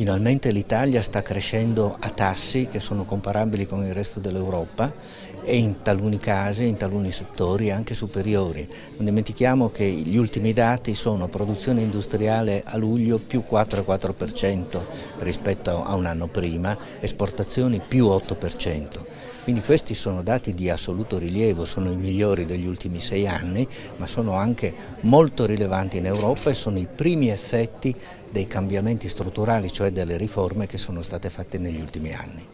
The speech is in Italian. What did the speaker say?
Finalmente l'Italia sta crescendo a tassi che sono comparabili con il resto dell'Europa e in taluni casi, in taluni settori anche superiori. Non dimentichiamo che gli ultimi dati sono produzione industriale a luglio più 4,4% rispetto a un anno prima, esportazioni più 8%. Quindi questi sono dati di assoluto rilievo, sono i migliori degli ultimi sei anni, ma sono anche molto rilevanti in Europa e sono i primi effetti dei cambiamenti strutturali, cioè delle riforme che sono state fatte negli ultimi anni.